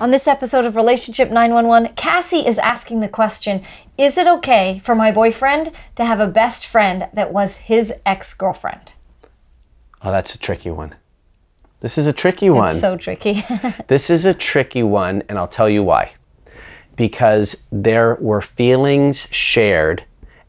On this episode of Relationship 911, Cassie is asking the question Is it okay for my boyfriend to have a best friend that was his ex girlfriend? Oh, that's a tricky one. This is a tricky one. It's so tricky. this is a tricky one, and I'll tell you why. Because there were feelings shared,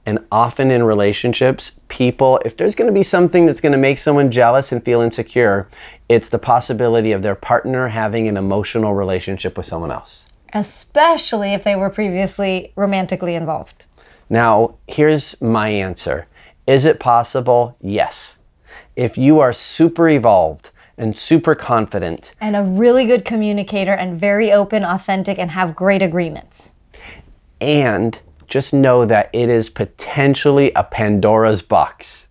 and often in relationships, people, if there's going to be something that's going to make someone jealous and feel insecure, it's the possibility of their partner having an emotional relationship with someone else. Especially if they were previously romantically involved. Now, here's my answer Is it possible? Yes. If you are super evolved, and super confident. And a really good communicator and very open, authentic, and have great agreements. And just know that it is potentially a Pandora's box.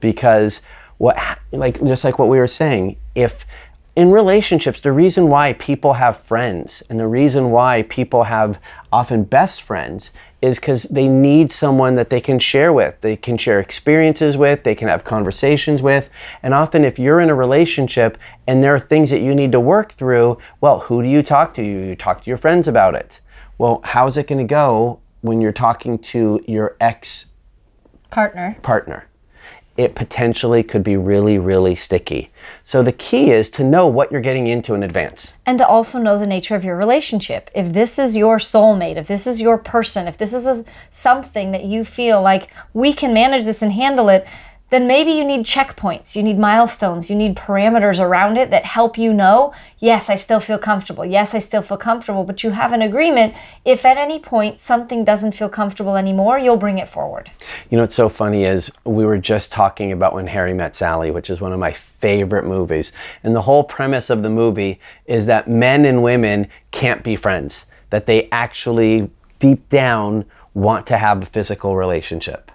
Because what like just like what we were saying if in relationships the reason why people have friends and the reason why people have often best friends is because they need someone that they can share with they can share experiences with they can have conversations with. And often if you're in a relationship and there are things that you need to work through well who do you talk to? You talk to your friends about it. Well how's it going to go when you're talking to your ex partner partner it potentially could be really, really sticky. So the key is to know what you're getting into in advance. And to also know the nature of your relationship. If this is your soulmate, if this is your person, if this is a, something that you feel like we can manage this and handle it, then maybe you need checkpoints, you need milestones, you need parameters around it that help you know, yes, I still feel comfortable. Yes, I still feel comfortable, but you have an agreement. If at any point something doesn't feel comfortable anymore, you'll bring it forward. You know what's so funny is we were just talking about When Harry Met Sally, which is one of my favorite movies. And the whole premise of the movie is that men and women can't be friends, that they actually deep down want to have a physical relationship.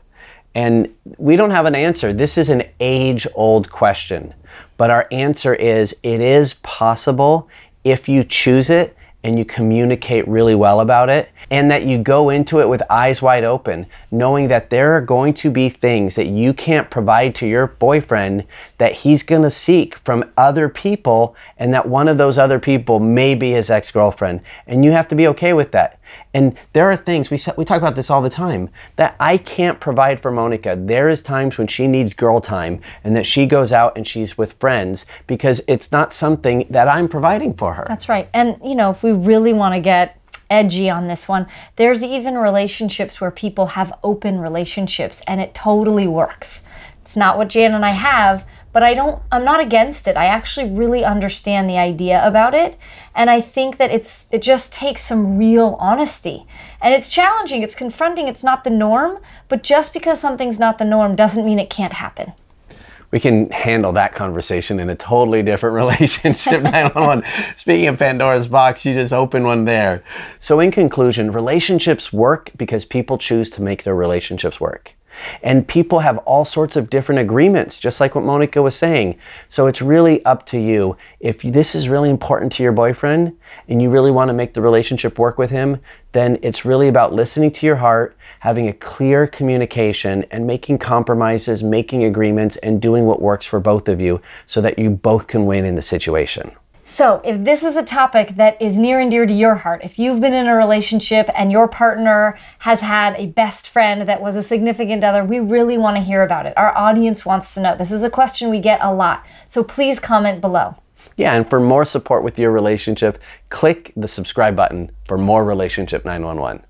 And we don't have an answer. This is an age old question. But our answer is it is possible if you choose it and you communicate really well about it and that you go into it with eyes wide open, knowing that there are going to be things that you can't provide to your boyfriend that he's going to seek from other people, and that one of those other people may be his ex girlfriend. And you have to be okay with that. And there are things, we, we talk about this all the time, that I can't provide for Monika. There is times when she needs girl time and that she goes out and she's with friends because it's not something that I'm providing for her. That's right. And, you know, if we really want to get edgy on this one. There's even relationships where people have open relationships and it totally works. It's not what Jan and I have, but I don't I'm not against it. I actually really understand the idea about it, and I think that it's it just takes some real honesty. And it's challenging, it's confronting, it's not the norm, but just because something's not the norm doesn't mean it can't happen we can handle that conversation in a totally different relationship 911. Speaking of Pandora's box, you just open one there. So, in conclusion, relationships work because people choose to make their relationships work. And people have all sorts of different agreements, just like what Monika was saying. So it's really up to you. If this is really important to your boyfriend and you really want to make the relationship work with him, then it's really about listening to your heart, having a clear communication, and making compromises, making agreements, and doing what works for both of you so that you both can win in the situation. So, if this is a topic that is near and dear to your heart, if you've been in a relationship and your partner has had a best friend that was a significant other, we really want to hear about it. Our audience wants to know. This is a question we get a lot. So, please comment below. Yeah, and for more support with your relationship, click the subscribe button for more Relationship 911.